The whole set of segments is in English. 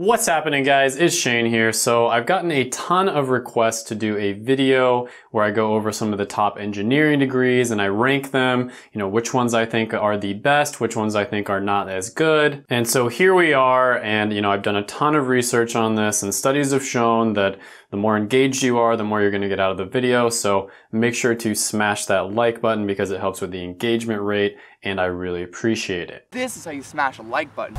What's happening guys? It's Shane here. So I've gotten a ton of requests to do a video where I go over some of the top engineering degrees and I rank them, you know, which ones I think are the best, which ones I think are not as good. And so here we are and, you know, I've done a ton of research on this and studies have shown that the more engaged you are, the more you're going to get out of the video. So make sure to smash that like button because it helps with the engagement rate and I really appreciate it. This is how you smash a like button.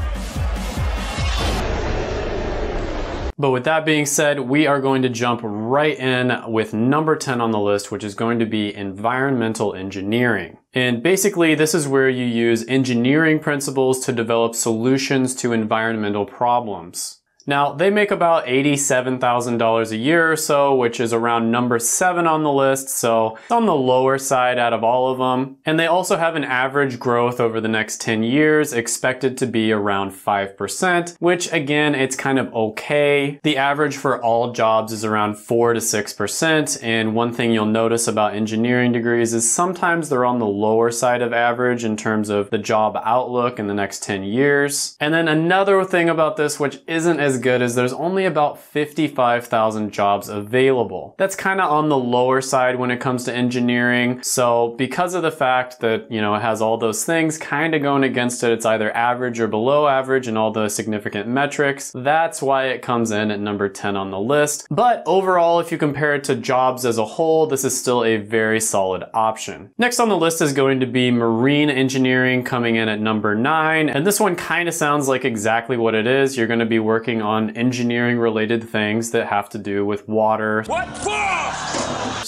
But with that being said, we are going to jump right in with number 10 on the list, which is going to be environmental engineering. And basically, this is where you use engineering principles to develop solutions to environmental problems. Now, they make about $87,000 a year or so, which is around number seven on the list, so it's on the lower side out of all of them. And they also have an average growth over the next 10 years expected to be around 5%, which again, it's kind of okay. The average for all jobs is around 4 to 6%, and one thing you'll notice about engineering degrees is sometimes they're on the lower side of average in terms of the job outlook in the next 10 years. And then another thing about this, which isn't as as good as there's only about 55,000 jobs available. That's kind of on the lower side when it comes to engineering. So because of the fact that, you know, it has all those things kind of going against it, it's either average or below average in all the significant metrics. That's why it comes in at number 10 on the list. But overall, if you compare it to jobs as a whole, this is still a very solid option. Next on the list is going to be marine engineering coming in at number nine. And this one kind of sounds like exactly what it is. You're going to be working on engineering related things that have to do with water. What for?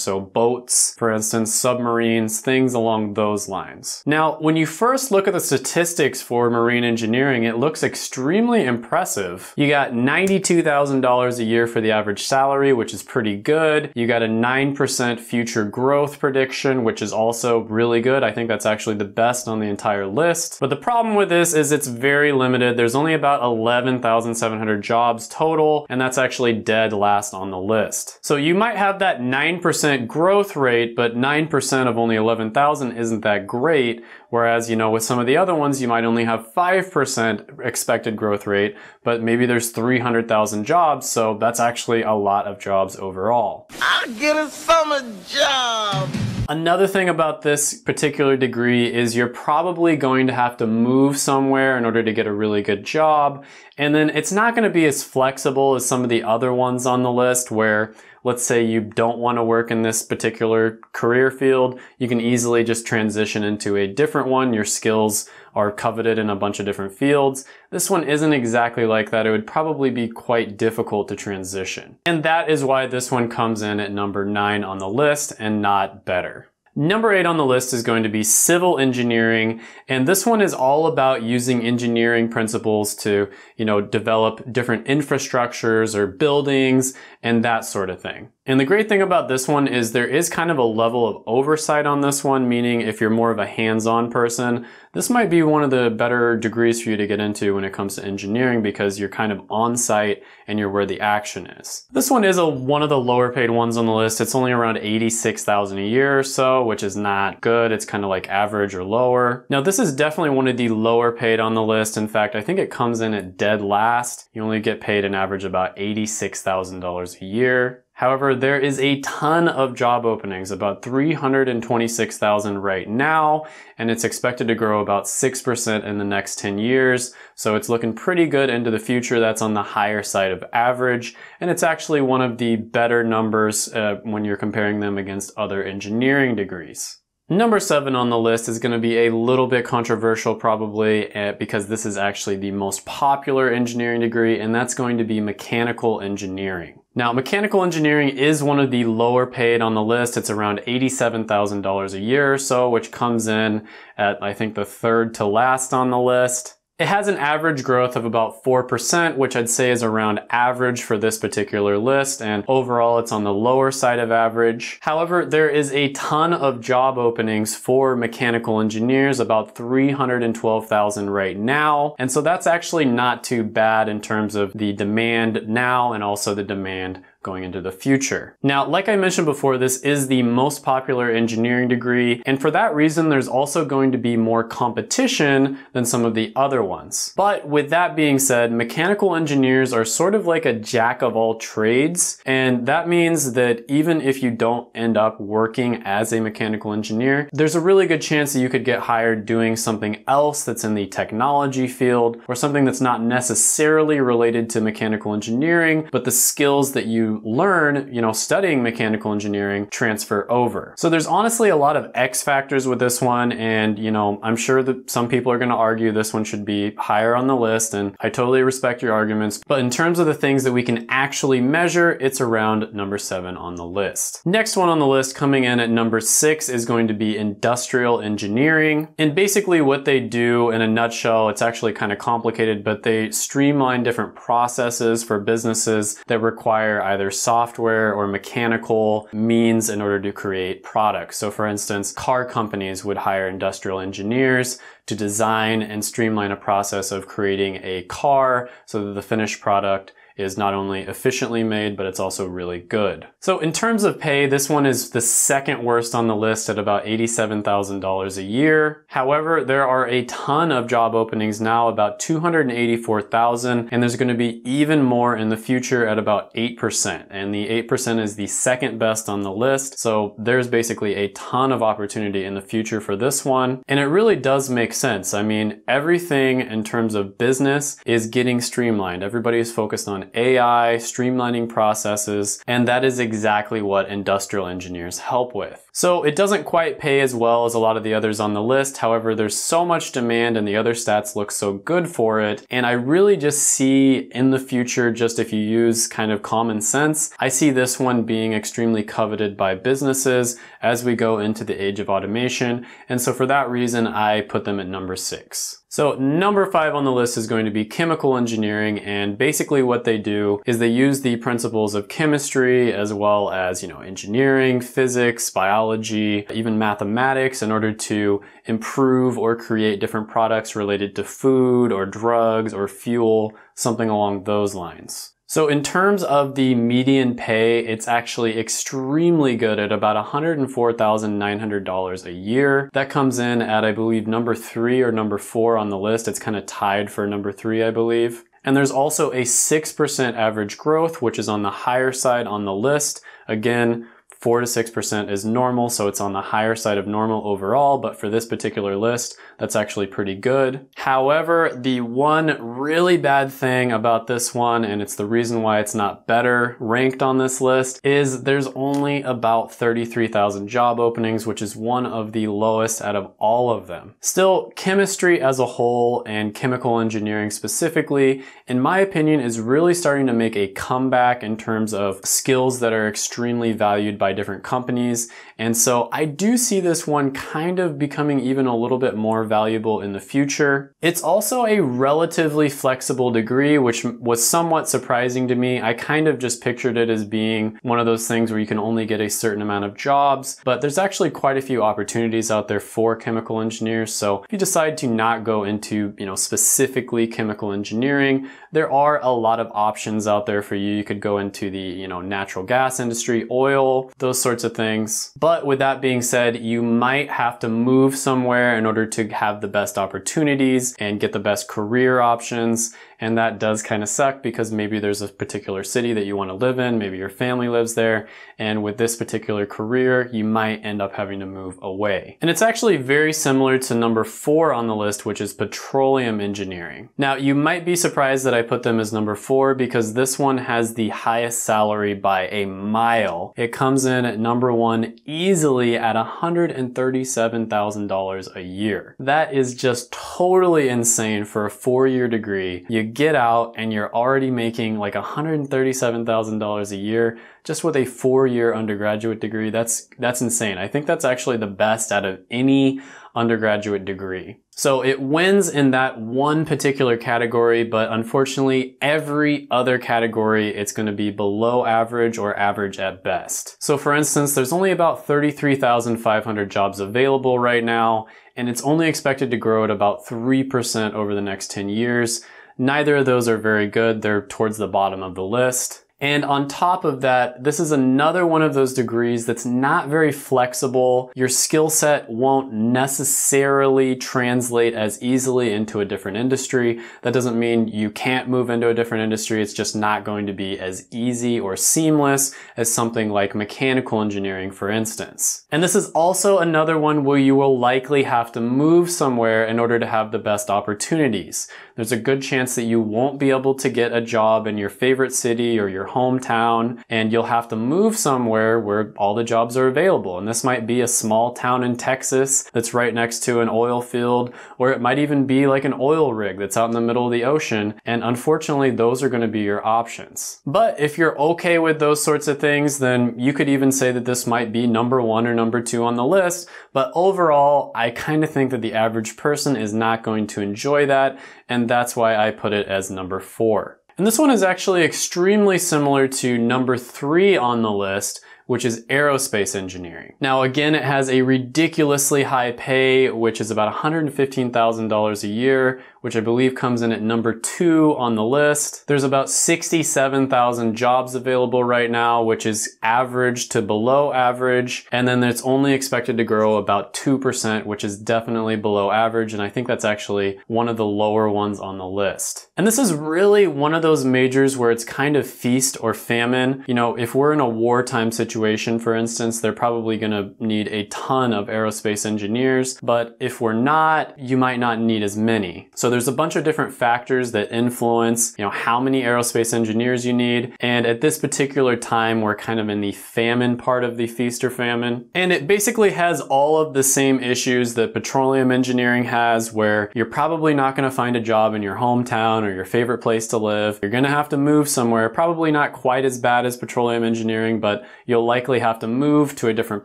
So boats, for instance, submarines, things along those lines. Now, when you first look at the statistics for marine engineering, it looks extremely impressive. You got $92,000 a year for the average salary, which is pretty good. You got a 9% future growth prediction, which is also really good. I think that's actually the best on the entire list. But the problem with this is it's very limited. There's only about 11,700 jobs total, and that's actually dead last on the list. So you might have that 9% growth rate, but 9% of only 11,000 isn't that great, whereas, you know, with some of the other ones, you might only have 5% expected growth rate, but maybe there's 300,000 jobs, so that's actually a lot of jobs overall. I'll get a summer job! Another thing about this particular degree is you're probably going to have to move somewhere in order to get a really good job. And then it's not going to be as flexible as some of the other ones on the list where let's say you don't want to work in this particular career field, you can easily just transition into a different one. Your skills are coveted in a bunch of different fields. This one isn't exactly like that. It would probably be quite difficult to transition. And that is why this one comes in at number nine on the list and not better. Number eight on the list is going to be civil engineering. And this one is all about using engineering principles to, you know, develop different infrastructures or buildings and that sort of thing. And the great thing about this one is there is kind of a level of oversight on this one, meaning if you're more of a hands-on person, this might be one of the better degrees for you to get into when it comes to engineering because you're kind of on site and you're where the action is. This one is a, one of the lower paid ones on the list. It's only around 86,000 a year or so, which is not good. It's kind of like average or lower. Now this is definitely one of the lower paid on the list. In fact, I think it comes in at dead last. You only get paid an average about $86,000 a year. However, there is a ton of job openings, about 326,000 right now, and it's expected to grow about 6% in the next 10 years. So it's looking pretty good into the future. That's on the higher side of average, and it's actually one of the better numbers uh, when you're comparing them against other engineering degrees. Number seven on the list is going to be a little bit controversial probably uh, because this is actually the most popular engineering degree and that's going to be mechanical engineering. Now, mechanical engineering is one of the lower paid on the list. It's around $87,000 a year or so, which comes in at, I think, the third to last on the list. It has an average growth of about 4%, which I'd say is around average for this particular list, and overall it's on the lower side of average. However, there is a ton of job openings for mechanical engineers, about 312,000 right now, and so that's actually not too bad in terms of the demand now and also the demand going into the future. Now, like I mentioned before, this is the most popular engineering degree, and for that reason, there's also going to be more competition than some of the other ones. But with that being said, mechanical engineers are sort of like a jack of all trades, and that means that even if you don't end up working as a mechanical engineer, there's a really good chance that you could get hired doing something else that's in the technology field or something that's not necessarily related to mechanical engineering, but the skills that you learn, you know, studying mechanical engineering transfer over. So there's honestly a lot of X factors with this one. And, you know, I'm sure that some people are going to argue this one should be higher on the list. And I totally respect your arguments. But in terms of the things that we can actually measure, it's around number seven on the list. Next one on the list coming in at number six is going to be industrial engineering. And basically what they do in a nutshell, it's actually kind of complicated, but they streamline different processes for businesses that require either software or mechanical means in order to create products. So for instance, car companies would hire industrial engineers to design and streamline a process of creating a car so that the finished product is not only efficiently made, but it's also really good. So in terms of pay, this one is the second worst on the list at about $87,000 a year. However, there are a ton of job openings now, about 284,000, and there's gonna be even more in the future at about 8%. And the 8% is the second best on the list. So there's basically a ton of opportunity in the future for this one. And it really does make sense. I mean, everything in terms of business is getting streamlined. Everybody is focused AI, streamlining processes, and that is exactly what industrial engineers help with. So it doesn't quite pay as well as a lot of the others on the list. However, there's so much demand and the other stats look so good for it. And I really just see in the future, just if you use kind of common sense, I see this one being extremely coveted by businesses as we go into the age of automation. And so for that reason, I put them at number six. So number five on the list is going to be chemical engineering. And basically what they do is they use the principles of chemistry as well as, you know, engineering, physics, biology, even mathematics in order to improve or create different products related to food or drugs or fuel, something along those lines. So in terms of the median pay, it's actually extremely good at about $104,900 a year. That comes in at, I believe, number three or number four on the list. It's kind of tied for number three, I believe. And there's also a 6% average growth, which is on the higher side on the list. Again, 4 to 6% is normal, so it's on the higher side of normal overall, but for this particular list, that's actually pretty good. However, the one really bad thing about this one, and it's the reason why it's not better ranked on this list, is there's only about 33,000 job openings, which is one of the lowest out of all of them. Still, chemistry as a whole and chemical engineering specifically, in my opinion, is really starting to make a comeback in terms of skills that are extremely valued by different companies. And so I do see this one kind of becoming even a little bit more valuable in the future. It's also a relatively flexible degree, which was somewhat surprising to me. I kind of just pictured it as being one of those things where you can only get a certain amount of jobs, but there's actually quite a few opportunities out there for chemical engineers. So if you decide to not go into, you know, specifically chemical engineering, there are a lot of options out there for you. You could go into the, you know, natural gas industry, oil, those sorts of things. But with that being said, you might have to move somewhere in order to have the best opportunities and get the best career options. And that does kind of suck because maybe there's a particular city that you want to live in, maybe your family lives there, and with this particular career, you might end up having to move away. And it's actually very similar to number four on the list, which is petroleum engineering. Now, you might be surprised that I put them as number four because this one has the highest salary by a mile. It comes in at number one easily at $137,000 a year. That is just totally insane for a four-year degree. You get out and you're already making like $137,000 a year just with a four-year undergraduate degree. That's, that's insane. I think that's actually the best out of any undergraduate degree. So it wins in that one particular category, but unfortunately every other category it's going to be below average or average at best. So for instance, there's only about 33,500 jobs available right now, and it's only expected to grow at about 3% over the next 10 years. Neither of those are very good. They're towards the bottom of the list. And on top of that, this is another one of those degrees that's not very flexible. Your skill set won't necessarily translate as easily into a different industry. That doesn't mean you can't move into a different industry. It's just not going to be as easy or seamless as something like mechanical engineering, for instance. And this is also another one where you will likely have to move somewhere in order to have the best opportunities. There's a good chance that you won't be able to get a job in your favorite city or your hometown, and you'll have to move somewhere where all the jobs are available. And this might be a small town in Texas that's right next to an oil field, or it might even be like an oil rig that's out in the middle of the ocean. And unfortunately, those are going to be your options. But if you're okay with those sorts of things, then you could even say that this might be number one or number two on the list. But overall, I kind of think that the average person is not going to enjoy that. And that's why I put it as number four. And this one is actually extremely similar to number three on the list, which is aerospace engineering. Now again, it has a ridiculously high pay, which is about $115,000 a year, which I believe comes in at number two on the list. There's about 67,000 jobs available right now, which is average to below average. And then it's only expected to grow about 2%, which is definitely below average. And I think that's actually one of the lower ones on the list. And this is really one of those majors where it's kind of feast or famine. You know, if we're in a wartime situation, for instance, they're probably going to need a ton of aerospace engineers. But if we're not, you might not need as many. So there's a bunch of different factors that influence, you know, how many aerospace engineers you need. And at this particular time, we're kind of in the famine part of the feast or famine. And it basically has all of the same issues that petroleum engineering has, where you're probably not going to find a job in your hometown or your favorite place to live. You're going to have to move somewhere, probably not quite as bad as petroleum engineering, but you'll likely have to move to a different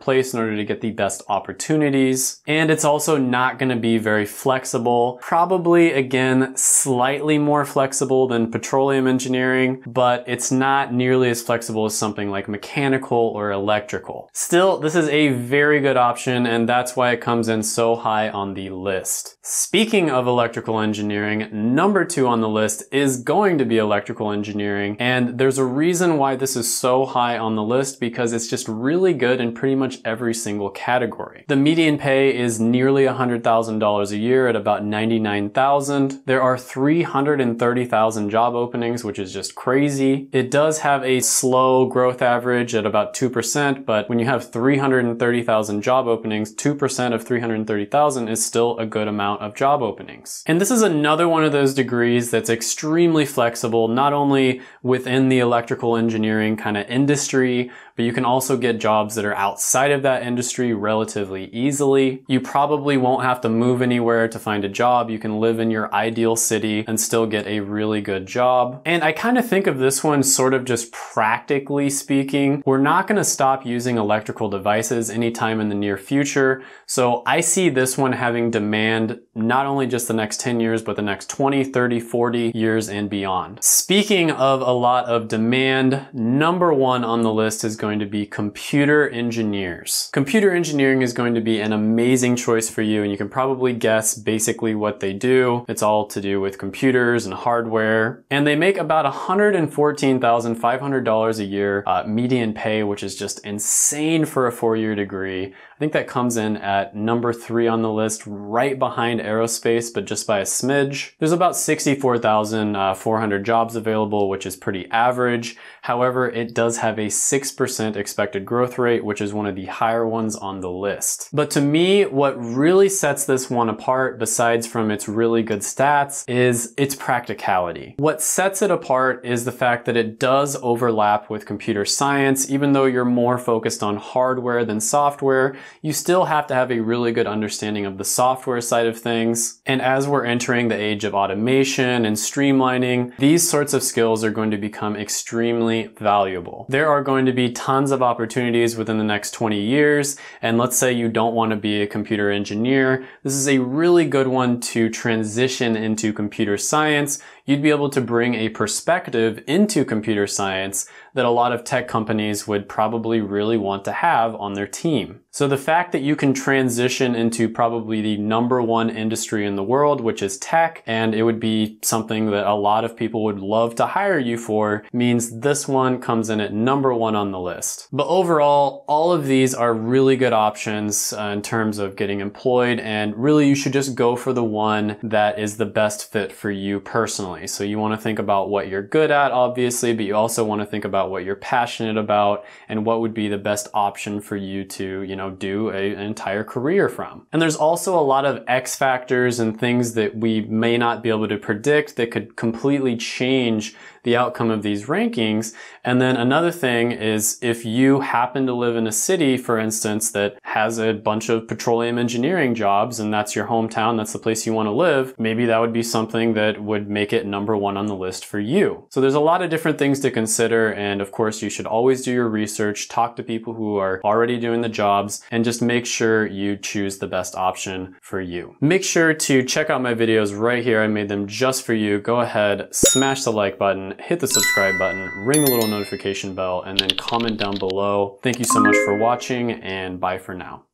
place in order to get the best opportunities. And it's also not going to be very flexible. Probably again, slightly more flexible than petroleum engineering, but it's not nearly as flexible as something like mechanical or electrical. Still, this is a very good option and that's why it comes in so high on the list. Speaking of electrical engineering, number two on the list is going to be electrical engineering. And there's a reason why this is so high on the list because it's just really good in pretty much every single category. The median pay is nearly $100,000 a year at about 99,000 1,000. There are 330,000 job openings, which is just crazy. It does have a slow growth average at about 2%, but when you have 330,000 job openings, 2% of 330,000 is still a good amount of job openings. And this is another one of those degrees that's extremely flexible, not only within the electrical engineering kind of industry, but you can also get jobs that are outside of that industry relatively easily. You probably won't have to move anywhere to find a job. You can live in your ideal city and still get a really good job. And I kind of think of this one sort of just practically speaking. We're not going to stop using electrical devices anytime in the near future. So I see this one having demand not only just the next 10 years, but the next 20, 30, 40 years and beyond. Speaking of a lot of demand, number one on the list is going to be computer engineers. Computer engineering is going to be an amazing choice for you and you can probably guess basically what they do. It's all to do with computers and hardware. And they make about $114,500 a year uh, median pay, which is just insane for a four-year degree. I think that comes in at number three on the list, right behind aerospace, but just by a smidge. There's about 64,400 jobs available, which is pretty average. However, it does have a 6% expected growth rate, which is one of the higher ones on the list. But to me, what really sets this one apart, besides from its really good stats, is its practicality. What sets it apart is the fact that it does overlap with computer science, even though you're more focused on hardware than software, you still have to have a really good understanding of the software side of things. And as we're entering the age of automation and streamlining, these sorts of skills are going to become extremely valuable. There are going to be tons of opportunities within the next 20 years. And let's say you don't want to be a computer engineer. This is a really good one to transition into computer science. You'd be able to bring a perspective into computer science that a lot of tech companies would probably really want to have on their team. So the fact that you can transition into probably the number one industry in the world, which is tech, and it would be something that a lot of people would love to hire you for, means this one comes in at number one on the list. But overall, all of these are really good options uh, in terms of getting employed, and really you should just go for the one that is the best fit for you personally. So you want to think about what you're good at, obviously, but you also want to think about what you're passionate about and what would be the best option for you to, you know, do a, an entire career from. And there's also a lot of X factors and things that we may not be able to predict that could completely change the outcome of these rankings. And then another thing is if you happen to live in a city, for instance, that has a bunch of petroleum engineering jobs and that's your hometown, that's the place you want to live, maybe that would be something that would make it number one on the list for you. So there's a lot of different things to consider. And of course, you should always do your research, talk to people who are already doing the jobs, and just make sure you choose the best option for you. Make sure to check out my videos right here. I made them just for you. Go ahead, smash the like button, hit the subscribe button, ring the little notification bell, and then comment down below. Thank you so much for watching and bye for now.